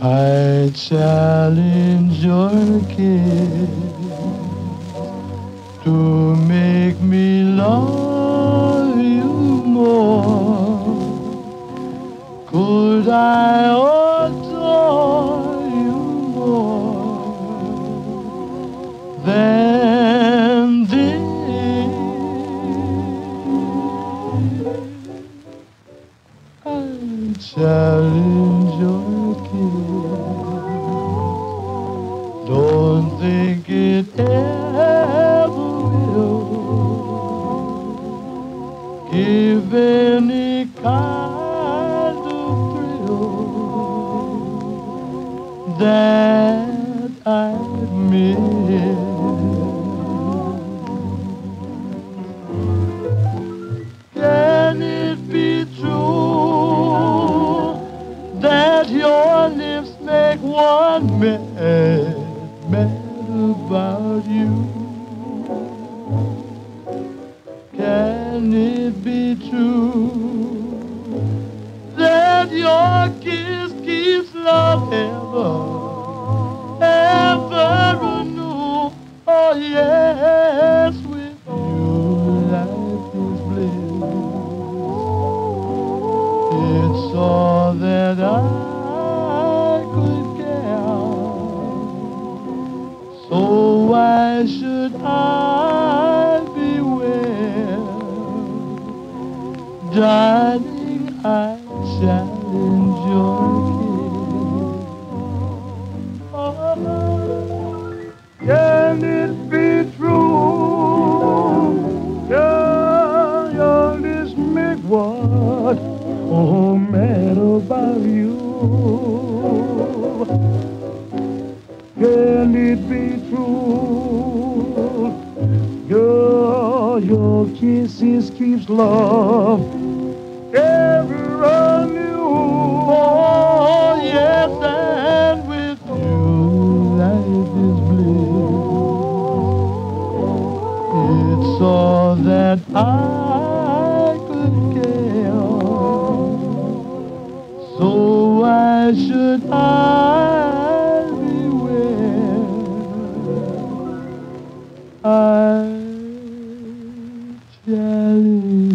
I challenge your kiss to make me love you more. Could I adore you more than this? I challenge your lips make one man, mad about you? Can it be true that your kiss keeps love ever, ever anew? Oh yes, with you life is bliss. It's all that I Darling, I challenge your kiss. Oh, can it be true? Yeah, your lips make what? Oh, mad about you. Can it be true? Your, your kisses keeps love ever anew. Oh, yes, and with you life is bliss. It's all that I Challenge